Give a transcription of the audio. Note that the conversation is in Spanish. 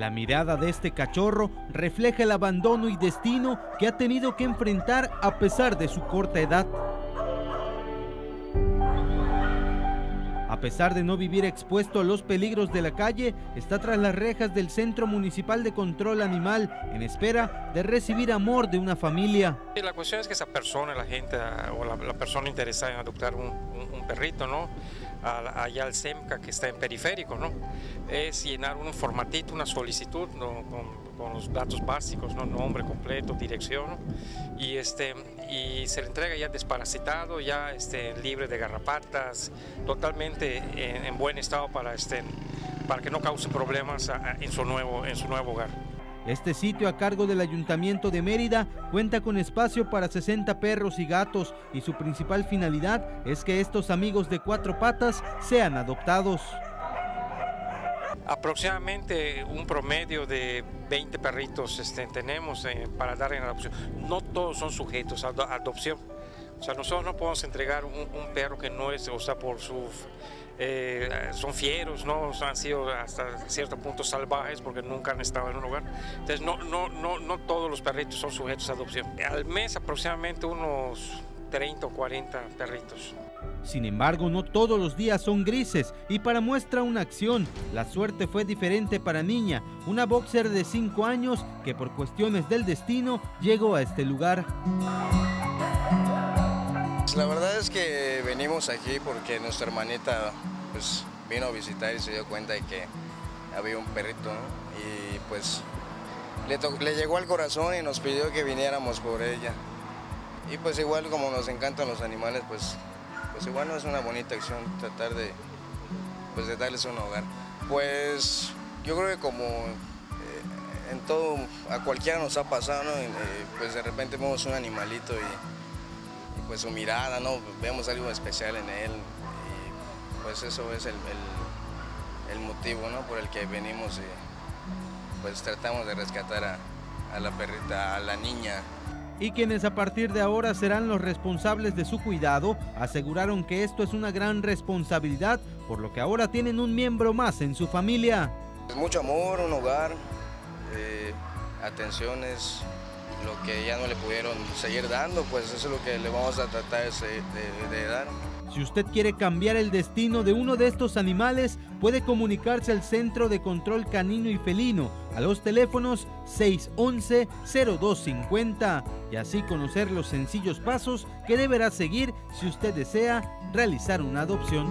La mirada de este cachorro refleja el abandono y destino que ha tenido que enfrentar a pesar de su corta edad. A pesar de no vivir expuesto a los peligros de la calle, está tras las rejas del Centro Municipal de Control Animal en espera de recibir amor de una familia. La cuestión es que esa persona, la gente o la, persona interesada en adoptar un, perrito, ¿no? allá al SEMCA que está en periférico, ¿no? Es llenar un formatito, una solicitud con, los datos básicos, ¿no? Nombre completo, dirección, y, este, y se le entrega ya desparasitado, ya este, libre de garrapatas, totalmente en, buen estado para, este, para que no cause problemas en su nuevo, en su nuevo hogar. Este sitio a cargo del Ayuntamiento de Mérida cuenta con espacio para 60 perros y gatos y su principal finalidad es que estos amigos de cuatro patas sean adoptados. Aproximadamente un promedio de 20 perritos este, tenemos eh, para dar en adopción. No todos son sujetos a adopción. O sea, nosotros no podemos entregar un, perro que no es, o sea, por su... Eh, son fieros, ¿no? han sido hasta cierto punto salvajes porque nunca han estado en un hogar. Entonces, no, no, no, no todos los perritos son sujetos a adopción. Al mes aproximadamente unos 30 o 40 perritos. Sin embargo, no todos los días son grises y para muestra una acción, la suerte fue diferente para Niña, una boxer de 5 años que por cuestiones del destino llegó a este lugar. Pues la verdad es que venimos aquí porque nuestra hermanita pues, vino a visitar y se dio cuenta de que había un perrito y pues le, le llegó al corazón y nos pidió que viniéramos por ella. Y pues igual como nos encantan los animales, pues, pues igual no es una bonita acción tratar de, pues darles un hogar. Pues yo creo que como eh, en todo, a cualquiera nos ha pasado. Eh, pues de repente vemos un animalito y pues su mirada, ¿no? Vemos algo especial en él y pues eso es el, motivo, ¿no? Por el que venimos y pues tratamos de rescatar a la perrita, a la niña. Y quienes a partir de ahora serán los responsables de su cuidado, aseguraron que esto es una gran responsabilidad, por lo que ahora tienen un miembro más en su familia. Mucho amor, un hogar, eh, atenciones, lo que ya no le pudieron seguir dando, pues eso es lo que le vamos a tratar de, dar. Si usted quiere cambiar el destino de uno de estos animales, puede comunicarse al Centro de Control Canino y Felino a los teléfonos 611-0250 y así conocer los sencillos pasos que deberá seguir si usted desea realizar una adopción.